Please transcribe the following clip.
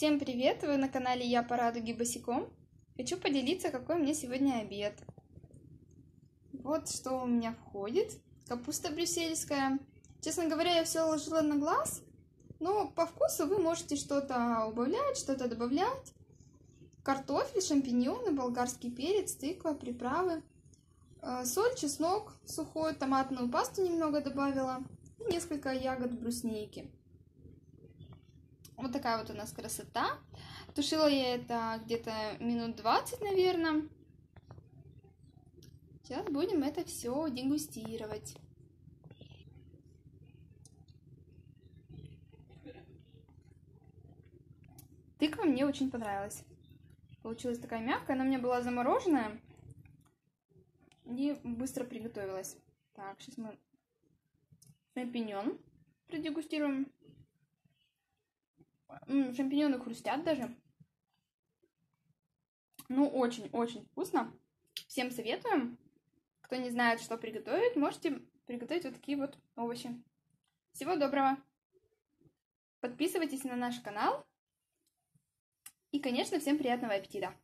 Всем привет! Вы на канале Я по радуге босиком. Хочу поделиться, какой у меня сегодня обед. Вот что у меня входит. Капуста брюссельская. Честно говоря, я все ложила на глаз. Но по вкусу вы можете что-то убавлять, что-то добавлять. Картофель, шампиньоны, болгарский перец, тыква, приправы. Э, соль, чеснок сухой, томатную пасту немного добавила. И несколько ягод бруснейки. Вот такая вот у нас красота. Тушила я это где-то минут 20, наверное. Сейчас будем это все дегустировать. Тыква мне очень понравилась. Получилась такая мягкая, она у меня была замороженная. И быстро приготовилась. Так, сейчас мы шампиньон продегустируем шампиньоны хрустят даже. Ну, очень-очень вкусно. Всем советуем. Кто не знает, что приготовить, можете приготовить вот такие вот овощи. Всего доброго! Подписывайтесь на наш канал. И, конечно, всем приятного аппетита!